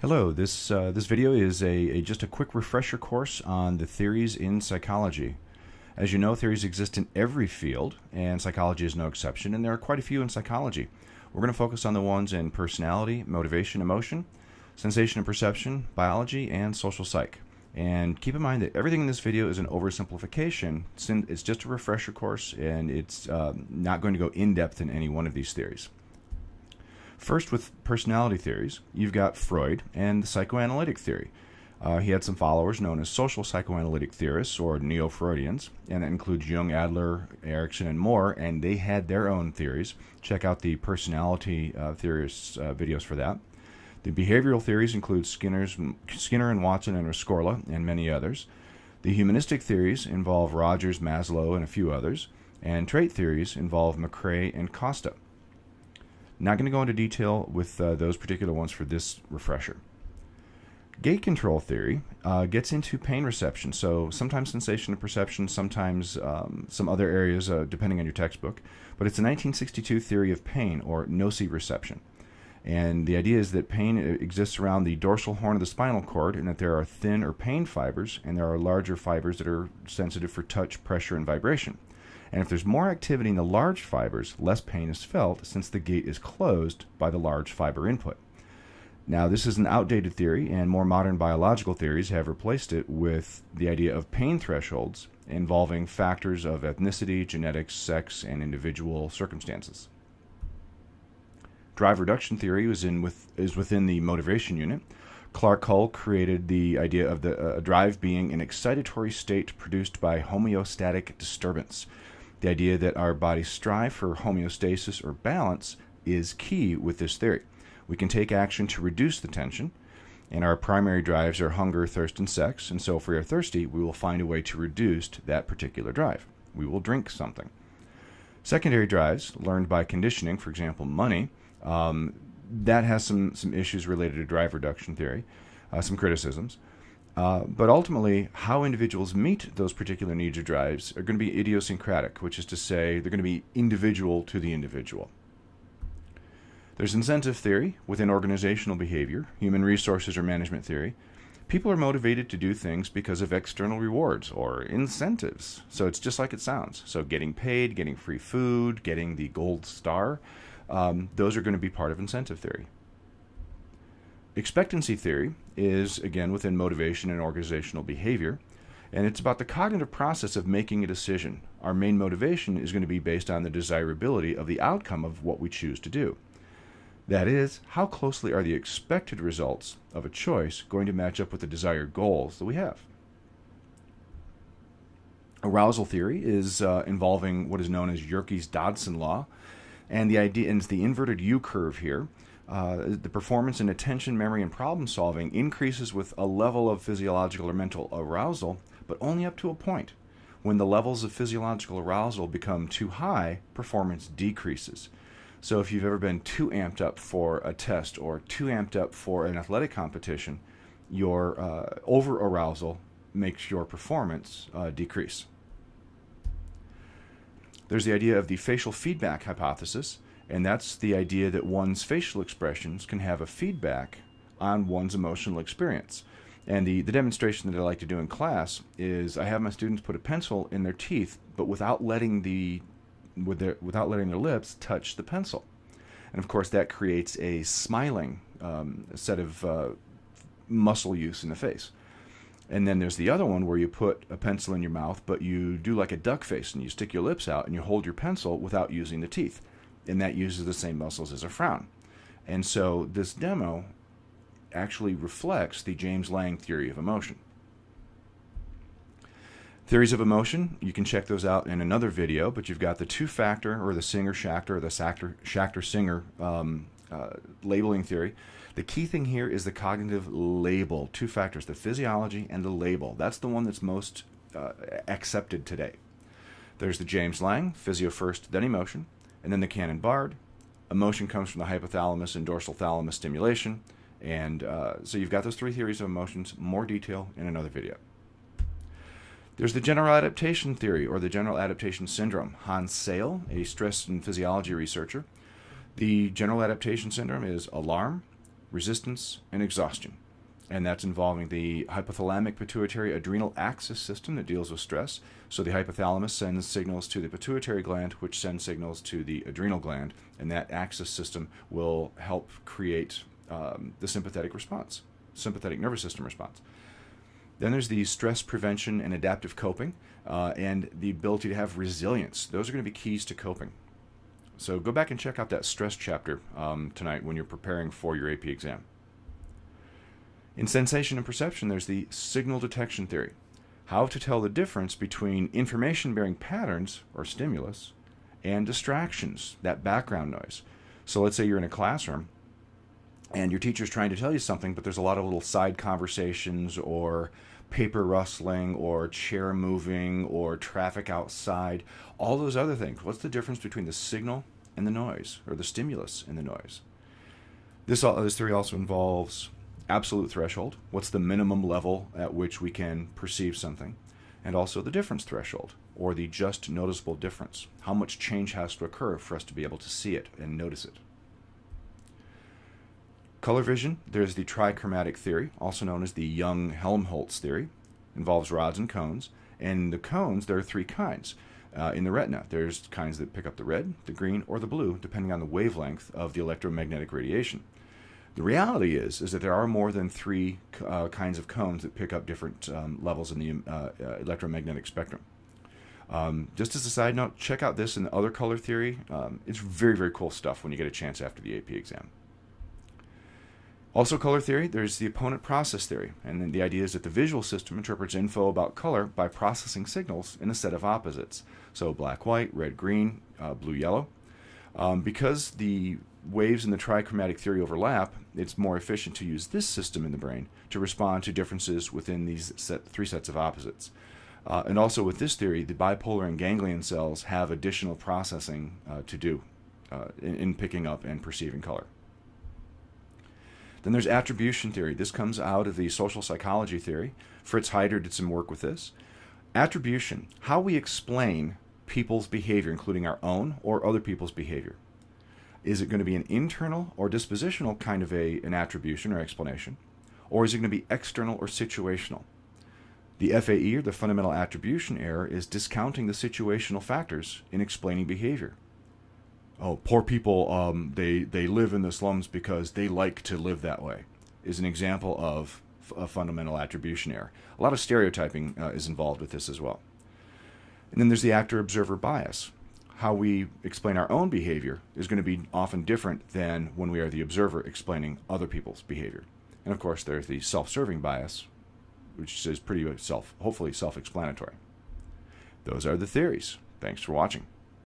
Hello, this, uh, this video is a, a, just a quick refresher course on the theories in psychology. As you know, theories exist in every field, and psychology is no exception, and there are quite a few in psychology. We're going to focus on the ones in personality, motivation, emotion, sensation and perception, biology, and social psych. And keep in mind that everything in this video is an oversimplification. It's just a refresher course, and it's uh, not going to go in depth in any one of these theories. First, with personality theories, you've got Freud and the psychoanalytic theory. Uh, he had some followers known as social psychoanalytic theorists or neo Freudians, and that includes Jung, Adler, Erikson, and more, and they had their own theories. Check out the personality uh, theorists uh, videos for that. The behavioral theories include Skinner's, Skinner and Watson and Rescorla, and many others. The humanistic theories involve Rogers, Maslow, and a few others, and trait theories involve McCrae and Costa. Not going to go into detail with uh, those particular ones for this refresher. Gate control theory uh, gets into pain reception, so sometimes sensation and perception, sometimes um, some other areas, uh, depending on your textbook. But it's a 1962 theory of pain, or nociception. And the idea is that pain uh, exists around the dorsal horn of the spinal cord, and that there are thin or pain fibers, and there are larger fibers that are sensitive for touch, pressure, and vibration. And if there's more activity in the large fibers, less pain is felt since the gate is closed by the large fiber input. Now, this is an outdated theory, and more modern biological theories have replaced it with the idea of pain thresholds involving factors of ethnicity, genetics, sex, and individual circumstances. Drive reduction theory is, in with, is within the motivation unit. Clark Hull created the idea of the uh, drive being an excitatory state produced by homeostatic disturbance. The idea that our bodies strive for homeostasis or balance is key with this theory. We can take action to reduce the tension, and our primary drives are hunger, thirst, and sex. And so, if we are thirsty, we will find a way to reduce that particular drive. We will drink something. Secondary drives, learned by conditioning, for example, money, um, that has some, some issues related to drive reduction theory, uh, some criticisms. Uh, but ultimately, how individuals meet those particular needs or drives are going to be idiosyncratic, which is to say, they're going to be individual to the individual. There's incentive theory within organizational behavior, human resources or management theory. People are motivated to do things because of external rewards or incentives. So it's just like it sounds. So getting paid, getting free food, getting the gold star, um, those are going to be part of incentive theory. Expectancy theory is, again, within motivation and organizational behavior, and it's about the cognitive process of making a decision. Our main motivation is going to be based on the desirability of the outcome of what we choose to do. That is, how closely are the expected results of a choice going to match up with the desired goals that we have? Arousal theory is uh, involving what is known as Yerkes Dodson law, and the idea is the inverted U curve here uh, the performance in attention, memory, and problem solving increases with a level of physiological or mental arousal, but only up to a point. When the levels of physiological arousal become too high, performance decreases. So, if you've ever been too amped up for a test or too amped up for an athletic competition, your uh, over arousal makes your performance uh, decrease. There's the idea of the facial feedback hypothesis and that's the idea that one's facial expressions can have a feedback on one's emotional experience. And the, the demonstration that I like to do in class is I have my students put a pencil in their teeth, but without letting the with their, without letting their lips touch the pencil. And of course, that creates a smiling um, set of uh, muscle use in the face. And then there's the other one where you put a pencil in your mouth, but you do like a duck face and you stick your lips out and you hold your pencil without using the teeth and that uses the same muscles as a frown. And so this demo actually reflects the James Lange theory of emotion. Theories of emotion, you can check those out in another video, but you've got the two factor or the Singer Schachter or the Schachter Singer um, uh, labeling theory. The key thing here is the cognitive label, two factors, the physiology and the label. That's the one that's most uh, accepted today. There's the James Lange, physio first, then emotion and then the Cannon-Bard. Emotion comes from the hypothalamus and dorsal thalamus stimulation. And uh, so you've got those three theories of emotions, more detail in another video. There's the general adaptation theory, or the general adaptation syndrome. Hans Selye, a stress and physiology researcher. The general adaptation syndrome is alarm, resistance, and exhaustion. And that's involving the hypothalamic pituitary adrenal axis system that deals with stress. So the hypothalamus sends signals to the pituitary gland, which sends signals to the adrenal gland, and that axis system will help create um, the sympathetic response, sympathetic nervous system response. Then there's the stress prevention and adaptive coping, uh, and the ability to have resilience. Those are going to be keys to coping. So go back and check out that stress chapter um, tonight when you're preparing for your AP exam. In sensation and perception, there's the signal detection theory. How to tell the difference between information bearing patterns, or stimulus, and distractions, that background noise. So let's say you're in a classroom and your teacher's trying to tell you something, but there's a lot of little side conversations or paper rustling or chair moving or traffic outside, all those other things. What's the difference between the signal and the noise, or the stimulus and the noise? This, this theory also involves absolute threshold, what's the minimum level at which we can perceive something, and also the difference threshold, or the just noticeable difference. How much change has to occur for us to be able to see it and notice it. Color vision, there's the trichromatic theory, also known as the Young-Helmholtz theory. Involves rods and cones. And the cones, there are three kinds. Uh, in the retina, there's kinds that pick up the red, the green, or the blue, depending on the wavelength of the electromagnetic radiation. The reality is, is that there are more than three uh, kinds of cones that pick up different um, levels in the uh, uh electromagnetic spectrum. Um, just as a side note, check out this and the other color theory. Um, it's very, very cool stuff when you get a chance after the AP exam. Also, color theory, there's the opponent process theory, and the idea is that the visual system interprets info about color by processing signals in a set of opposites. So, black, white, red, green, uh, blue, yellow. Um, because the waves in the trichromatic theory overlap, it's more efficient to use this system in the brain to respond to differences within these set, three sets of opposites. Uh, and also with this theory, the bipolar and ganglion cells have additional processing uh, to do uh, in, in picking up and perceiving color. Then there's attribution theory. This comes out of the social psychology theory. Fritz Heider did some work with this. Attribution, how we explain people's behavior, including our own or other people's behavior. Is it going to be an internal or dispositional kind of a, an attribution or explanation? Or is it going to be external or situational? The FAE, or the fundamental attribution error, is discounting the situational factors in explaining behavior oh, poor people, um, they, they live in the slums because they like to live that way, is an example of a fundamental attribution error. A lot of stereotyping uh, is involved with this as well. And then there's the actor observer bias. How we explain our own behavior is going to be often different than when we are the observer explaining other people's behavior. And of course, there's the self serving bias, which is pretty self, hopefully self explanatory. Those are the theories. Thanks for watching.